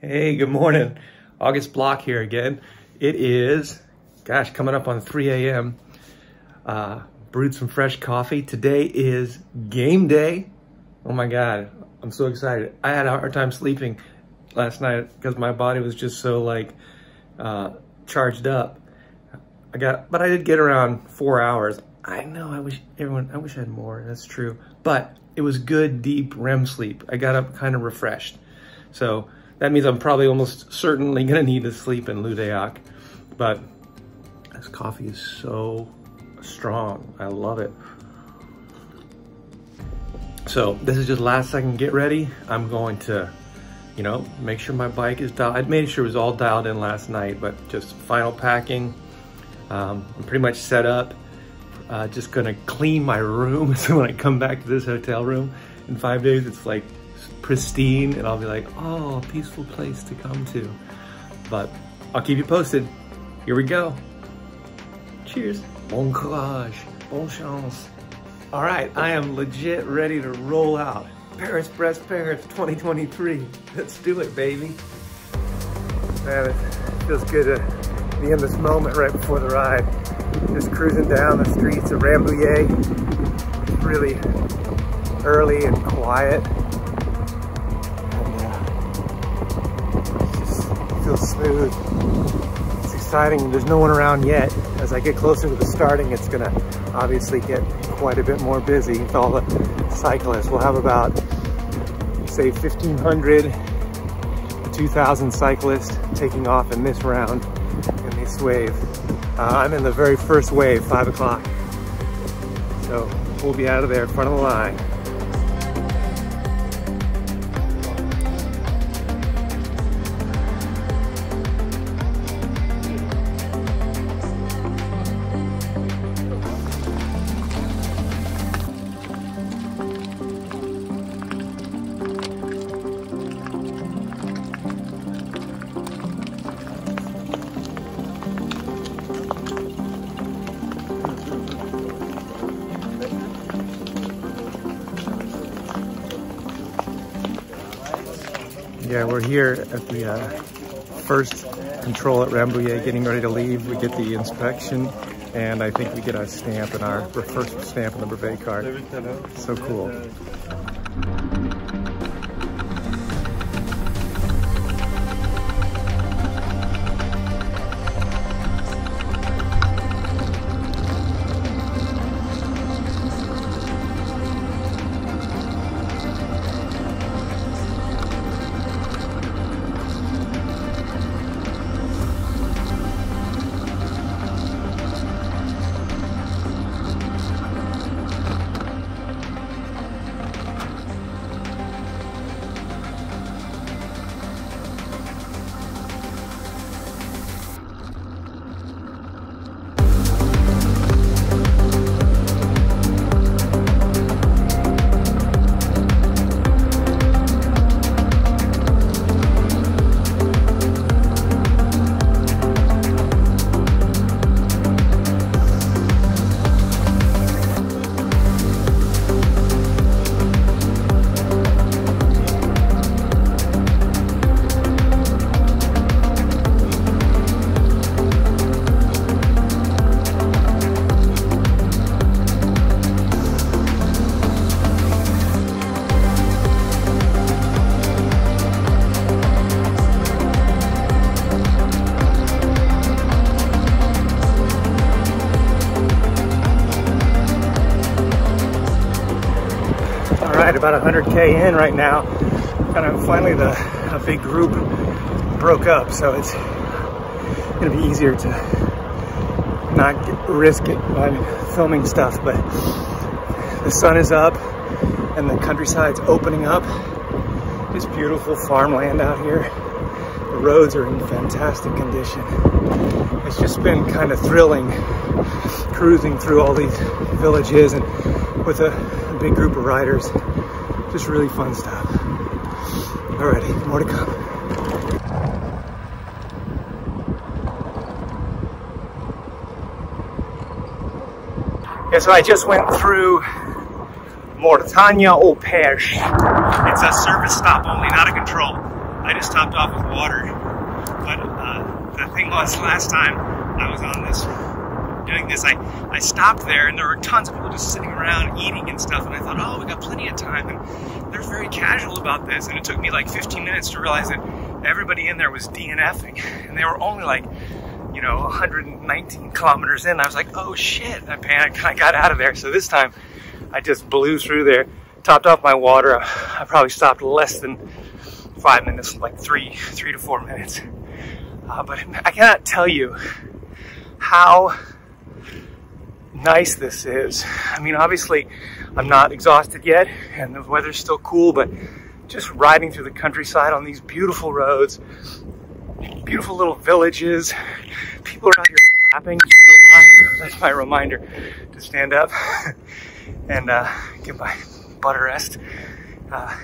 Hey, good morning. August Block here again. It is, gosh, coming up on 3 a.m. Uh, brewed some fresh coffee. Today is game day. Oh my God, I'm so excited. I had a hard time sleeping last night because my body was just so like uh, charged up. I got, but I did get around four hours. I know, I wish everyone, I wish I had more, that's true. But it was good, deep REM sleep. I got up kind of refreshed. So that means I'm probably almost certainly gonna need to sleep in Loudéac, But this coffee is so strong. I love it. So this is just last second get ready. I'm going to, you know, make sure my bike is dialed. I made sure it was all dialed in last night, but just final packing. Um, I'm pretty much set up. Uh, just gonna clean my room. So when I come back to this hotel room in five days, it's like pristine and I'll be like, oh, peaceful place to come to. But I'll keep you posted. Here we go. Cheers. Bon courage. Bon chance. All right, I am legit ready to roll out. Paris Brest Paris 2023. Let's do it, baby. Man, it feels good to be in this moment right before the ride. Just cruising down the streets of Rambouillet. It's really early and quiet. Smooth. It's exciting. There's no one around yet. As I get closer to the starting, it's gonna obviously get quite a bit more busy with all the cyclists. We'll have about, say, 1,500 to 2,000 cyclists taking off in this round, in this wave. Uh, I'm in the very first wave, five o'clock. So we'll be out of there in front of the line. Yeah, we're here at the uh, first control at Rambouillet, getting ready to leave. We get the inspection, and I think we get our stamp in our first stamp in the brevet card. So cool. About 100K in right now. Kind of finally the a big group broke up, so it's gonna be easier to not get, risk it by filming stuff, but the sun is up and the countryside's opening up. It's beautiful farmland out here. The roads are in fantastic condition. It's just been kind of thrilling cruising through all these villages and with a, a big group of riders. Just really fun stuff. Alrighty, more to come. Yeah, so I just went through Mortagne au Perche. It's a service stop only, not a control. I just topped off with water. But uh, the thing was, last time I was on this doing this, I, I stopped there and there were tons of people just sitting around eating and stuff. And I thought, oh, we got plenty of time. And they're very casual about this. And it took me like 15 minutes to realize that everybody in there was DNFing. And they were only like, you know, 119 kilometers in. I was like, oh shit, I panicked. I got out of there. So this time I just blew through there, topped off my water. I probably stopped less than five minutes, like three, three to four minutes. Uh, but I cannot tell you how nice this is. I mean, obviously, I'm not exhausted yet, and the weather's still cool, but just riding through the countryside on these beautiful roads, beautiful little villages, people are out here clapping, That's my reminder to stand up and uh, give my butt rest. Uh,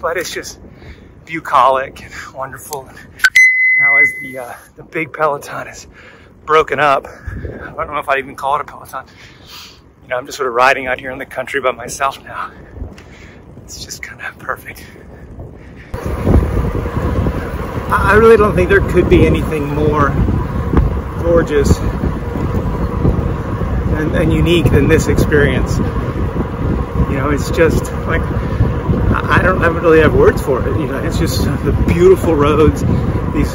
but it's just bucolic and wonderful. Now as the, uh, the big peloton is broken up. I don't know if I'd even call it a Peloton. You know, I'm just sort of riding out here in the country by myself now. It's just kind of perfect. I really don't think there could be anything more gorgeous and, and unique than this experience. You know, it's just like, I don't really have words for it. You know, it's just the beautiful roads, these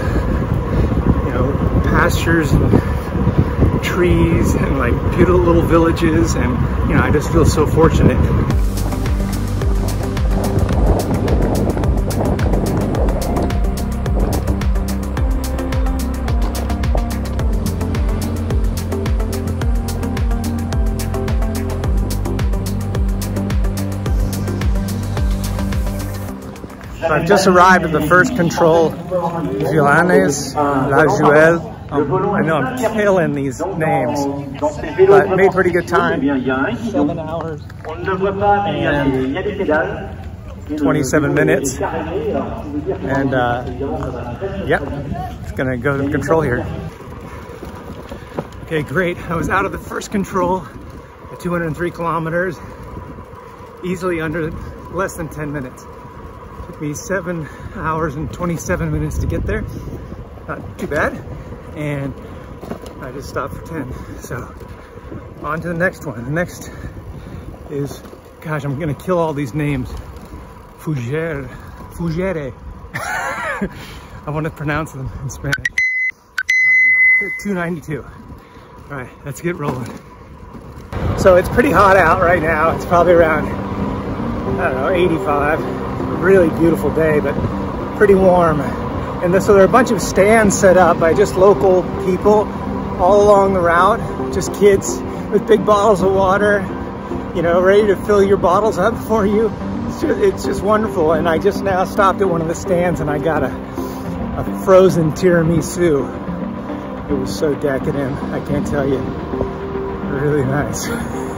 pastures and trees and like beautiful little villages and you know I just feel so fortunate. I've just arrived at the first control, Villaines, La Juhel, um, I know I'm killing these names, but made pretty good time. Seven hours and 27 minutes. And uh, yeah, it's gonna go to control here. Okay, great. I was out of the first control at 203 kilometers, easily under less than 10 minutes. Took me seven hours and 27 minutes to get there. Not too bad and I just stopped for 10. So on to the next one. The next is, gosh, I'm gonna kill all these names. Fougères, Fougères. I want to pronounce them in Spanish. Um, 292. All right, let's get rolling. So it's pretty hot out right now. It's probably around, I don't know, 85. Really beautiful day, but pretty warm. And so there are a bunch of stands set up by just local people all along the route, just kids with big bottles of water, you know, ready to fill your bottles up for you. It's just, it's just wonderful. And I just now stopped at one of the stands and I got a, a frozen tiramisu. It was so decadent, I can't tell you. Really nice.